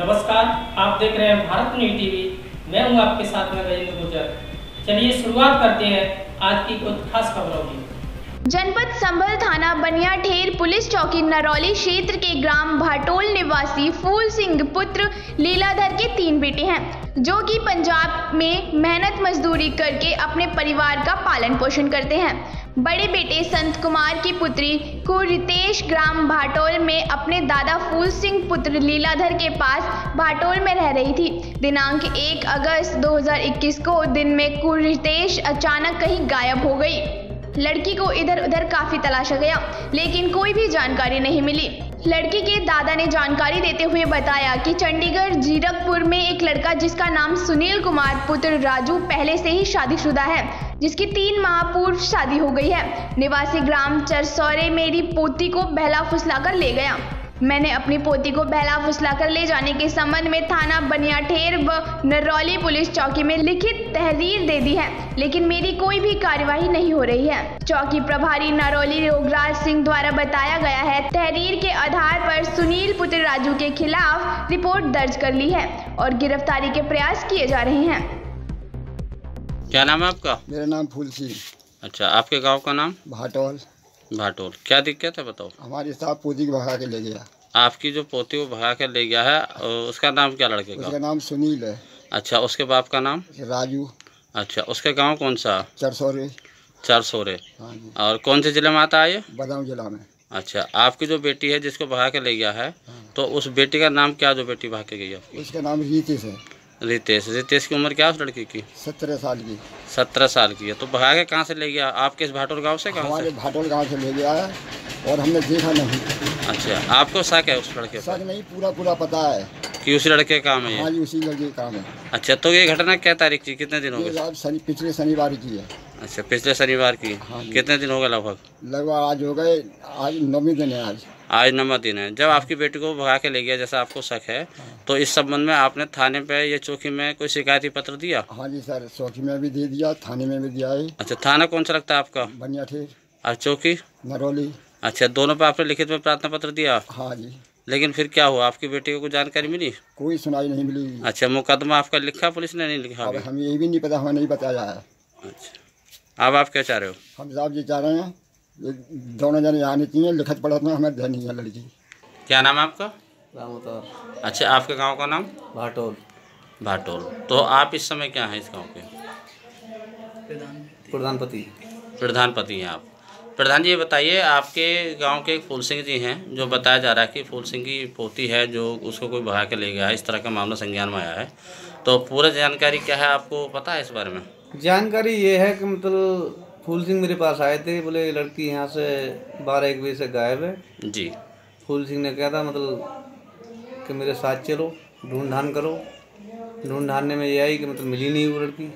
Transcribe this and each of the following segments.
देख रहे हैं भारत न्यूज़ टीवी। मैं हूँ आपके साथ में गजेंद्र गुर्जर। चलिए शुरुआत करते हैं आज की कुछ खास खबरों की। जनपद संभल थाना बनिया ठेर पुलिस चौकी, नरौली क्षेत्र के ग्राम भाटोल निवासी फूल सिंह पुत्र लीलाधर के तीन बेटे हैं, जो कि पंजाब में मेहनत मजदूरी करके अपने परिवार का पालन पोषण करते हैं। बड़े बेटे संत कुमार की पुत्री को रितेश ग्राम भाटोल में अपने दादा फूल सिंह पुत्र लीलाधर के पास भाटोल में रह रही थी। दिनांक 1 अगस्त 2021 को दिन में कुरितेश अचानक कहीं गायब हो गई। लड़की को इधर उधर काफ़ी तलाशा गया, लेकिन कोई भी जानकारी नहीं मिली। लड़की के दादा ने जानकारी देते हुए बताया कि चंडीगढ़ जीरकपुर में एक लड़का जिसका नाम सुनील कुमार पुत्र राजू पहले से ही शादीशुदा है। जिसकी तीन माह पूर्व शादी हो गई है। निवासी ग्राम चरसौरे मेरी पोती को बहला फुसलाकर ले गया। मैंने अपनी पोती को बहला फुसलाकर ले जाने के संबंध में थाना बनियाठेर व नरौली पुलिस चौकी में लिखित तहरीर दे दी है, लेकिन मेरी कोई भी कार्यवाही नहीं हो रही है। चौकी प्रभारी नरौली योगराज सिंह द्वारा बताया गया है, तहरीर के आधार पर सुनील पुत्र राजू के खिलाफ रिपोर्ट दर्ज कर ली है और गिरफ्तारी के प्रयास किए जा रहे हैं। क्या नाम है आपका? मेरा नाम फूल सिंह अच्छा आपके गाँव का नाम? भाटौल। भाटोल। क्या दिक्कत है बताओ? हमारे साहब पोती को भगा के ले गया। आपकी जो पोती को भगा के ले गया है उसका नाम क्या लड़के का? उसका नाम सुनील है। अच्छा उसके बाप का नाम? राजू। अच्छा उसके गाँव कौन सा? चरसोरे। चरसोरे। हाँ और कौन से ज़िले में आता है ये? बदाऊं जिला में। अच्छा आपकी जो बेटी है जिसको भगा के ले गया है हाँ। तो उस बेटी का नाम क्या जो बेटी भगा के गई है उसका नाम रीतिश है। रितेश। रितेश की उम्र क्या है उस लड़की की? सत्रह साल की। सत्रह साल की है। तो भगा के कहाँ से ले गया? आपके इस भाटोल गाँव से? कहाँ हमारे से? भाटौल गाँव से ले गया है और हमने देखा नहीं। अच्छा आपको शक है उस लड़के पर? नहीं पूरा पूरा पता है। कि उस लड़के का काम है हाँ जी उसी लड़के का काम है। अच्छा तो ये घटना क्या तारीख की कितने दिन हो गए पिछले शनिवार की है। अच्छा पिछले शनिवार की। हाँ कितने दिन हो गए लगभग? लगभग आज हो गए आज नौवीं दिन है आज। आज नंबर दिन है। जब आपकी बेटी को भगा के ले गया जैसा आपको शक है तो इस संबंध में आपने थाने पे ये चौकी में कोई शिकायती पत्र दिया? हाँ जी सर चौकी में भी दे दिया थाने में भी दिया है। अच्छा थाना कौन सा लगता है आपका? बनिया और चौकी? नरौली। अच्छा दोनों पे आपने लिखित में प्रार्थना पत्र दिया? हाँ जी। लेकिन फिर क्या हुआ? आपकी बेटी को जानकारी मिली? कोई सुनाई नहीं मिली। अच्छा मुकदमा आपका लिखा पुलिस ने नहीं लिखा अब हमें ये भी नहीं पता हमें नहीं बताया है। अच्छा। अब आप क्या चाह रहे हो? हम साहब जी चाह रहे हैं दोनों जने आने चाहिए लिखत पढ़त में हमें ध्यान नहीं है लड़की। क्या नाम है आपका? अच्छा आपके गाँव का नाम? भाटोल। भाटोल। तो आप इस समय क्या हैं इस गाँव के? प्रधानपति। प्रधानपति हैं आप। प्रधान जी ये बताइए आपके गाँव के एक फूल सिंह जी हैं जो बताया जा रहा है कि फूल सिंह की पोती है जो उसको कोई भगा के ले गया है इस तरह का मामला संज्ञान में आया है। तो पूरा जानकारी क्या है आपको पता है इस बारे में? जानकारी ये है कि मतलब फूल सिंह मेरे पास आए थे बोले लड़की यहाँ से बारह एक बजे से गायब है। जी। फूल सिंह ने कहा था मतलब कि मेरे साथ चलो ढूंढ ढान करो। ढूंढ ढानने में ये आई कि मतलब मिली नहीं वो लड़की।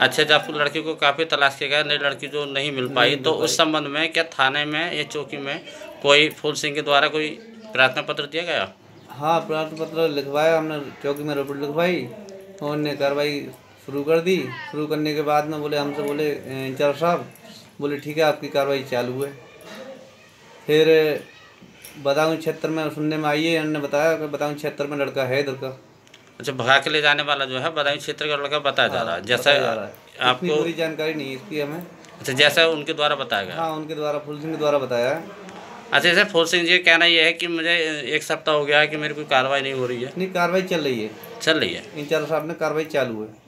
अच्छा जब लड़की को काफ़ी तलाश किया गया नई लड़की जो नहीं मिल पाई नहीं तो उस संबंध में क्या थाने में या चौकी में कोई फूल सिंह के द्वारा कोई प्रार्थना पत्र दिया गया? हाँ प्रार्थना पत्र लिखवाया हमने चौकी में रिपोर्ट लिखवाई और उनने कार्रवाई शुरू कर दी। शुरू करने के बाद में बोले हमसे बोले इंचार्ज साहब बोले ठीक है आपकी कार्रवाई चालू है। फिर बदाऊं क्षेत्र में सुनने में आई है उन्होंने बताया कि बदाऊं क्षेत्र में लड़का है इधर का। अच्छा भगा के ले जाने वाला जो है बदायूं क्षेत्र का लड़का बताया जा रहा है। जैसा बताया जा रहा है। इतनी आपको पूरी जानकारी नहीं इसकी हमें। अच्छा जैसा उनके द्वारा बताया गया। हाँ उनके द्वारा फूल सिंह के द्वारा बताया। है अच्छा जैसे फूल सिंह जी का कहना ये है कि मुझे एक सप्ताह हो गया है कि मेरी कोई कार्रवाई नहीं हो रही है। नहीं कार्रवाई चल रही है। चल रही है। इंचार्ज साहब ने कार्रवाई चालू है।